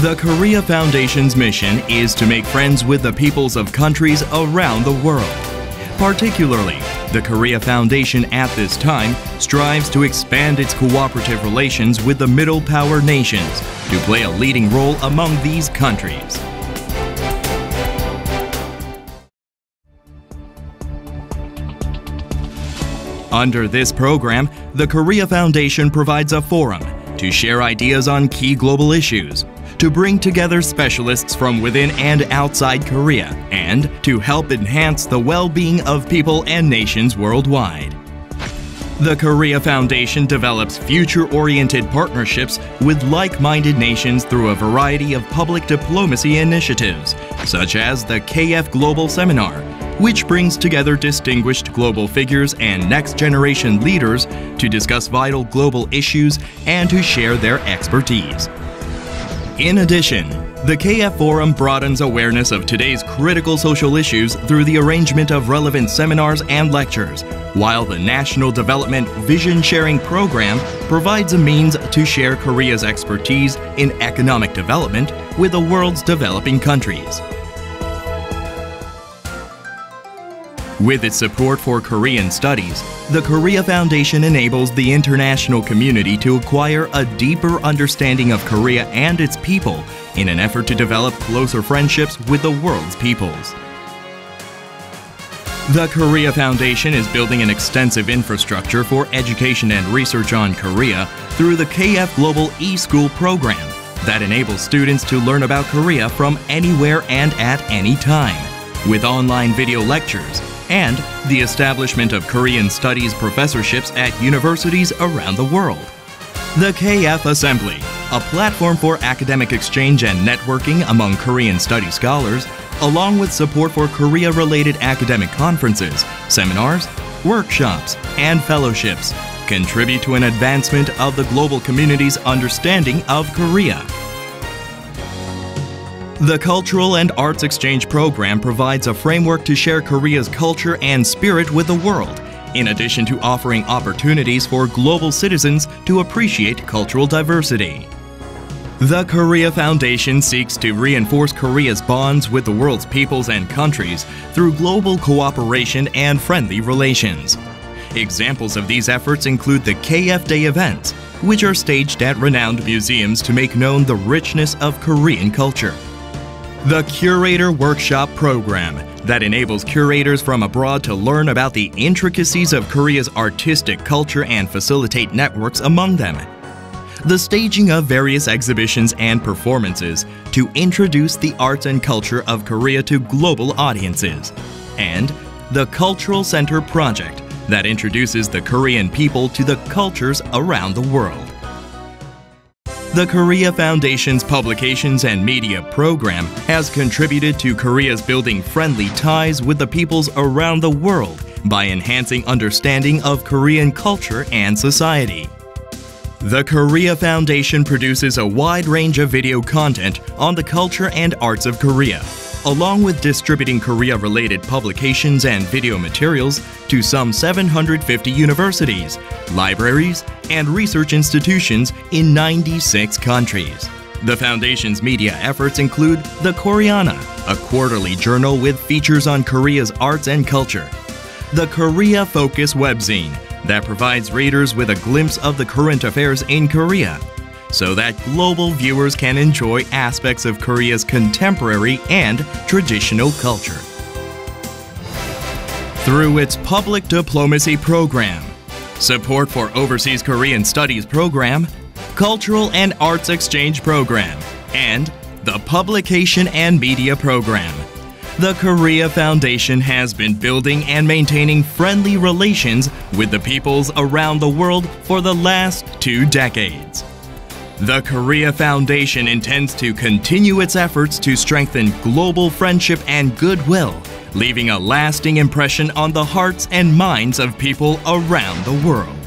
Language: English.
The Korea Foundation's mission is to make friends with the peoples of countries around the world. Particularly, the Korea Foundation at this time strives to expand its cooperative relations with the Middle Power nations to play a leading role among these countries. Under this program, the Korea Foundation provides a forum to share ideas on key global issues, to bring together specialists from within and outside Korea, and to help enhance the well being of people and nations worldwide. The Korea Foundation develops future oriented partnerships with like minded nations through a variety of public diplomacy initiatives, such as the KF Global Seminar, which brings together distinguished global figures and next generation leaders to discuss vital global issues and to share their expertise. In addition, the KF Forum broadens awareness of today's critical social issues through the arrangement of relevant seminars and lectures, while the National Development Vision Sharing Program provides a means to share Korea's expertise in economic development with the world's developing countries. With its support for Korean studies, the Korea Foundation enables the international community to acquire a deeper understanding of Korea and its people in an effort to develop closer friendships with the world's peoples. The Korea Foundation is building an extensive infrastructure for education and research on Korea through the KF Global eSchool program that enables students to learn about Korea from anywhere and at any time, with online video lectures, and the establishment of Korean Studies professorships at universities around the world. The KF Assembly, a platform for academic exchange and networking among Korean study scholars, along with support for Korea related academic conferences, seminars, workshops, and fellowships, contribute to an advancement of the global community's understanding of Korea. The Cultural and Arts Exchange Program provides a framework to share Korea's culture and spirit with the world, in addition to offering opportunities for global citizens to appreciate cultural diversity. The Korea Foundation seeks to reinforce Korea's bonds with the world's peoples and countries through global cooperation and friendly relations. Examples of these efforts include the KF Day events, which are staged at renowned museums to make known the richness of Korean culture. The Curator Workshop Program that enables curators from abroad to learn about the intricacies of Korea's artistic culture and facilitate networks among them. The staging of various exhibitions and performances to introduce the arts and culture of Korea to global audiences. And the Cultural Center Project that introduces the Korean people to the cultures around the world. The Korea Foundation's Publications and Media program has contributed to Korea's building friendly ties with the peoples around the world by enhancing understanding of Korean culture and society. The Korea Foundation produces a wide range of video content on the culture and arts of Korea, along with distributing Korea related publications and video materials to some 750 universities, libraries, and research institutions in 96 countries. The Foundation's media efforts include The Koreana, a quarterly journal with features on Korea's arts and culture, the Korea Focus webzine, that provides readers with a glimpse of the current affairs in Korea, so that global viewers can enjoy aspects of Korea's contemporary and traditional culture. Through its public diplomacy program, support for Overseas Korean Studies program, cultural and arts exchange program, and the publication and media program. The Korea Foundation has been building and maintaining friendly relations with the peoples around the world for the last two decades. The Korea Foundation intends to continue its efforts to strengthen global friendship and goodwill, leaving a lasting impression on the hearts and minds of people around the world.